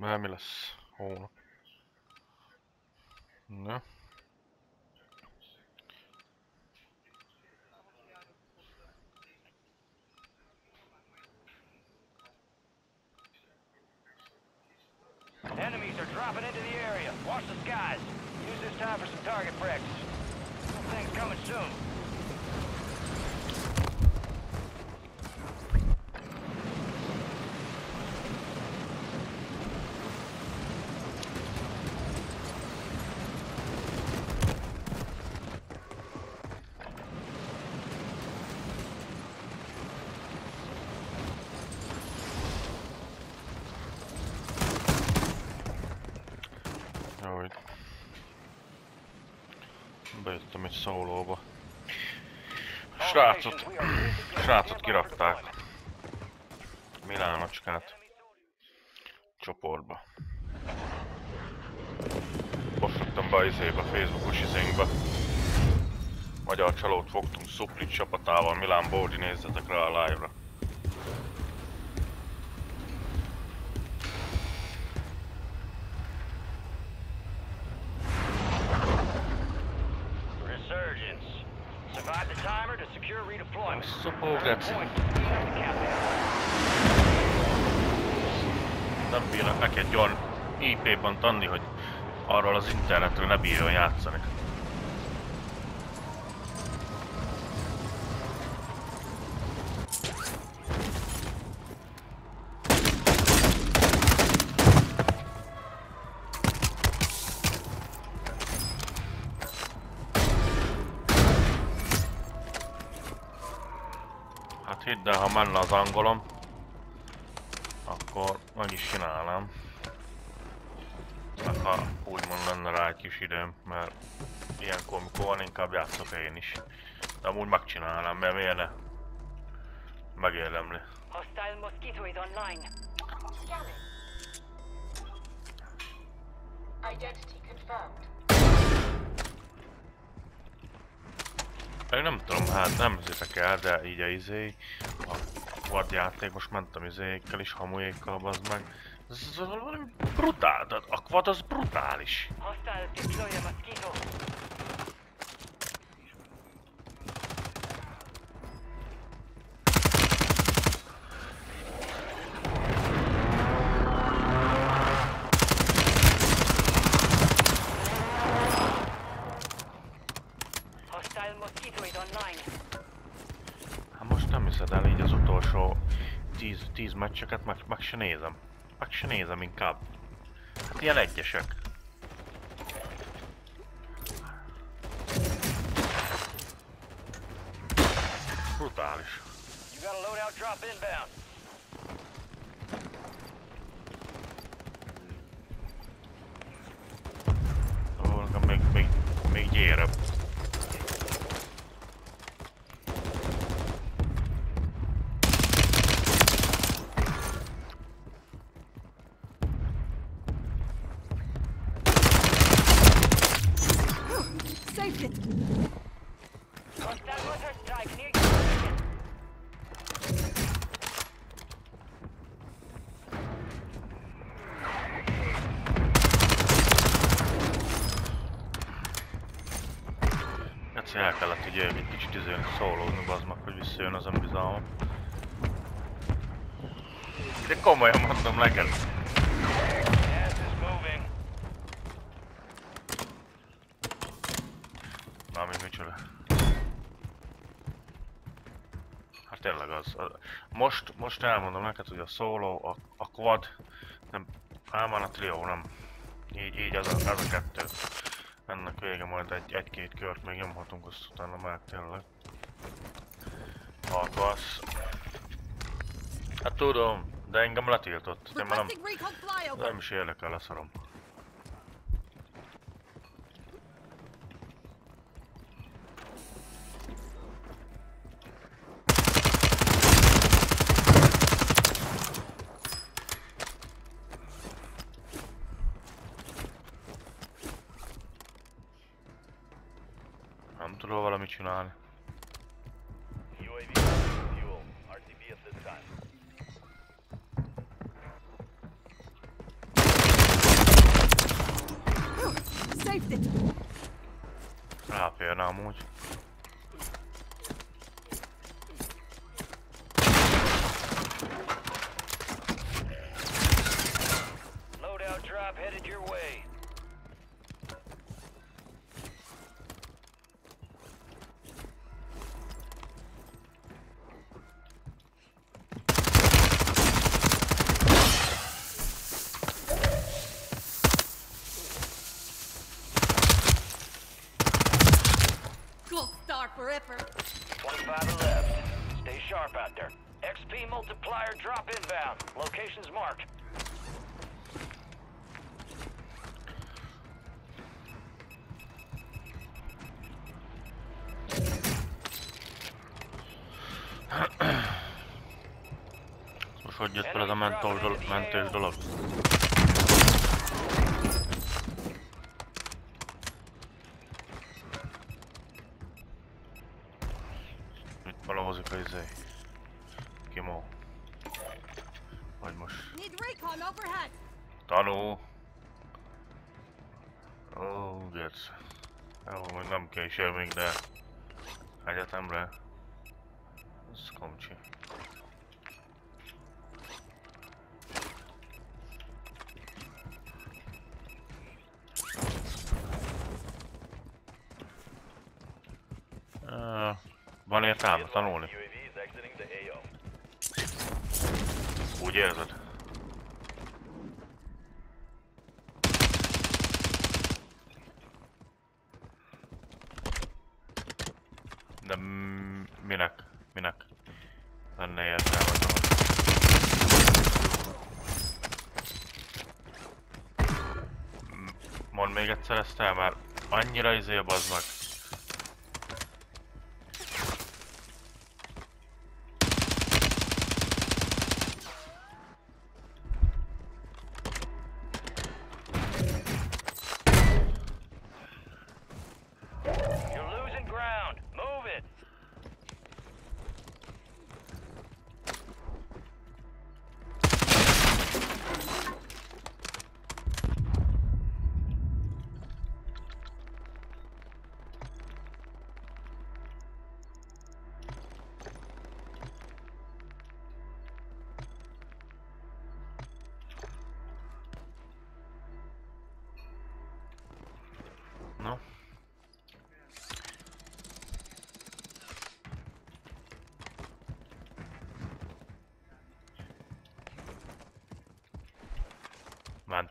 Lesz hónap? Na. Enemies are dropping into the area. Watch the skies. Use this time for some target practice. Things coming soon. Bejöttem egy szólóba. Srácot, srácot kirakták. Milánocskát. Csoportba. Posztottam be a izébe, Facebookos izénkbe. Magyar csalót fogtunk Suplit csapatával, Milán Bordi, nézzetek rá a live-ra. Resurgence. The timer to secure redeployment. Szopó, geci. Point. Start the countdown. Nem bírnak neki egy olyan IP-ban tanni, hogy arról az internetről ne bírjon játszani. Hidd el, ha menne az angolom, akkor meg is csinálnám. Meg ha úgymond lenne rá egy kis időm, mert ilyenkor, mikor van, inkább játszok én is. De amúgy megcsinálnám, mert miért ne? Megérdemli. Hostile mosquito is online. Scanning. Identity confirmed. Én nem tudom, hát nem hiszek el, de így a izé, a quad játék, most mentem izékkel is, hamujékkal, bazd meg. Ez, valami brutál, de a quad az brutális. Hostile deploy a 10, 10 meccseket meg, meg se nézem. Meg se nézem inkább. Hát ilyen egyesek. Brutális. You got a loadout drop inbound. Ó, nekem még, még, még gyérebb. Safety. Hostile mortar strike near Egyszer el kellett ugye egy kicsit izélni szólózni, bazd meg, hogy visszajön az önbizalmam. De komolyan mondom neked. Na, mi micsoda? Hát tényleg az. Most, most elmondom neked, hogy a solo, a, a quad, nem, Álmán a trio, nem. Így, így az a, az a kettő. Ennek vége majd egy, egy-két kört még nyomhatunk, azt utána már tényleg. Akarsz. Hát tudom, de engem letiltott. Én már nem, nem is érdekel, leszarom. non trovava la miciunale. Ah, per una musica. Hogy jött fel ez a mentós dolog, mentős dolog? Itt valahozik a izé. Kimó. Vagy most tanú. Ó, oh, gec. Jó, még nem késő még, de egyetemre. Ez komcsi. Van értelme tanulni? Úgy érzed? De minek? Minek? Lenne értelme tanulni? Mondd még egyszer ezt el, már annyira izé bazd meg.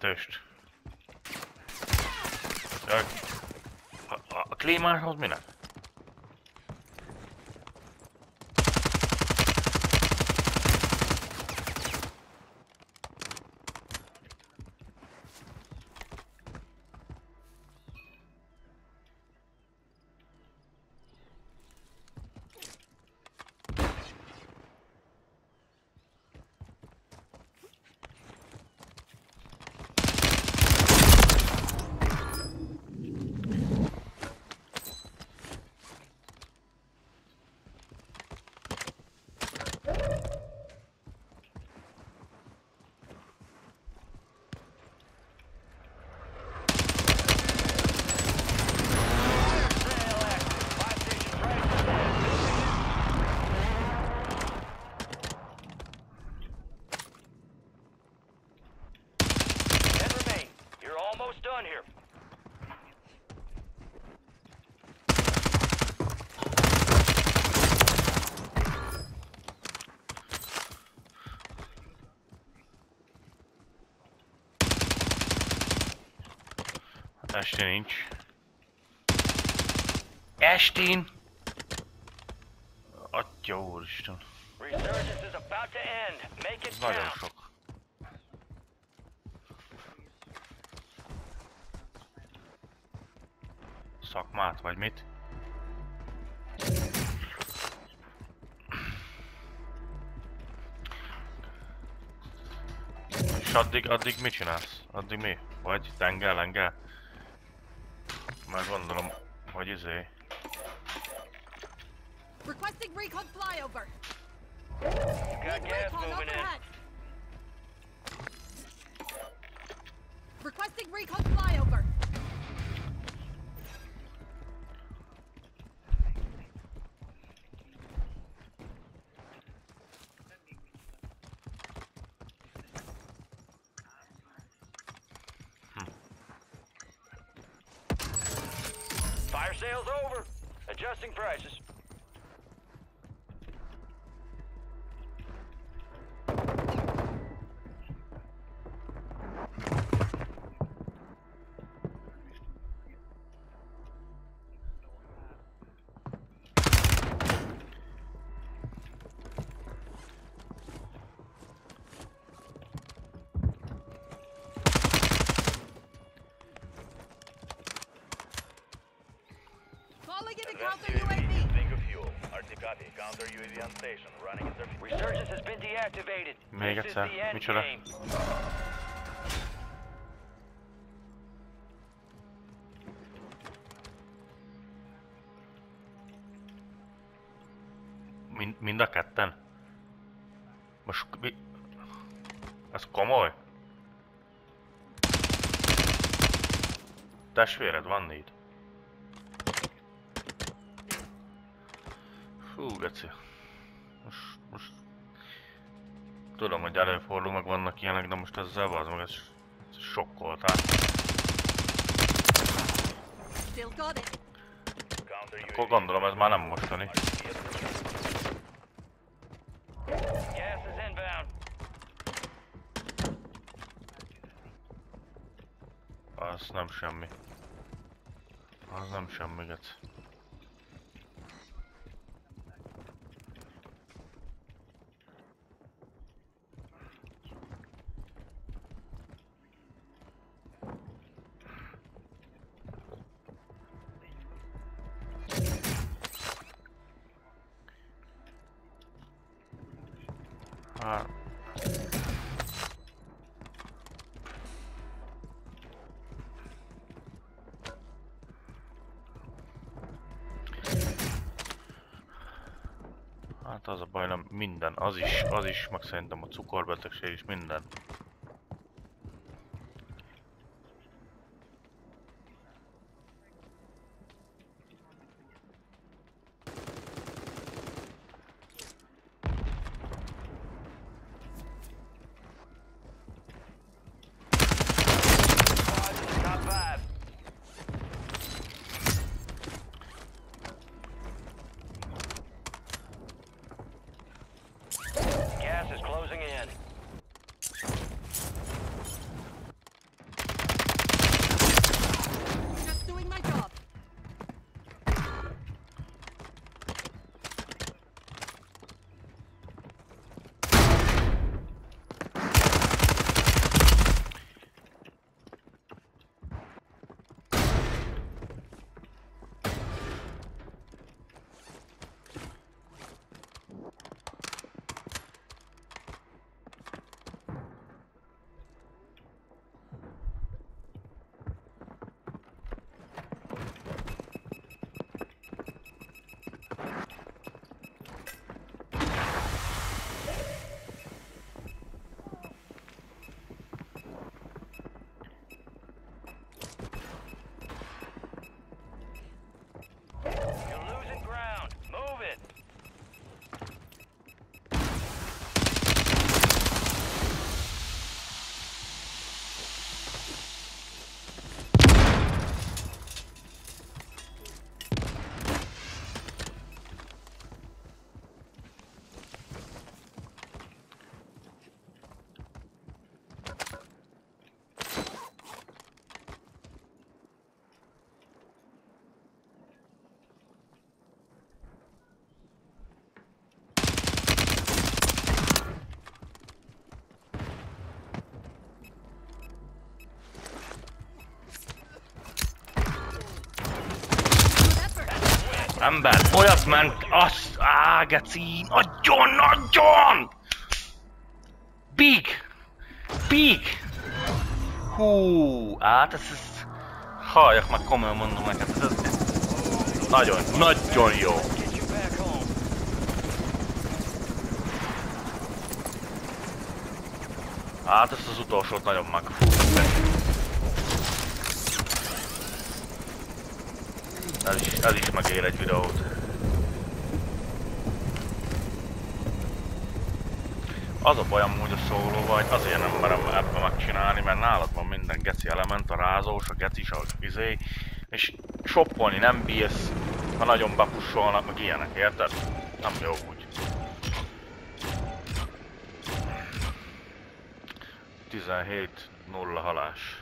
Mentőst. Jaj. A, a, a klímáshoz minek? Trail Esti nincs. Estin! Atya úristen. Nagyon sok. Szakmát, vagy mit? És addig, addig mit csinálsz? Addig mi? Vagy tengel, lengel? Már gondolom, hogy izé... Requesting recon flyover. Got gas moving in. Requesting recon flyover. Sale's over. Adjusting prices. Running interference. Resurgence has been deactivated. Még egyszer. Micsoda? Mind, mind a ketten? Most mi? Ez komoly? Testvéred van itt? Fú, geci. Most, most... Tudom, hogy előfordul, meg vannak ilyenek, de most ezzel az meg ez, ez sokkoltál. Akkor gondolom ez már nem mostani. Az nem semmi. Az nem semmi, geci. Az a baj, nem minden, az is, az is, meg szerintem a cukorbetegség is minden. Ember, olyat ment, az, á, geci, nagyon, nagyon! Big! Big! Hú, hát ez, ez, halljak meg, komolyan mondom neked, ez, ez nagyon, nagyon jó. Hát ezt az utolsót nagyon meg. Fú, ez is, ez is megér egy videót. Az a baj amúgy a szólóval, hogy azért nem merem ebbe megcsinálni, mert nálad van minden geci element, a rázós, a gecis, a izé, És shoppolni nem bírsz, ha nagyon bepussolnak, meg ilyenek, érted? Nem jó úgy. 17 0 halás.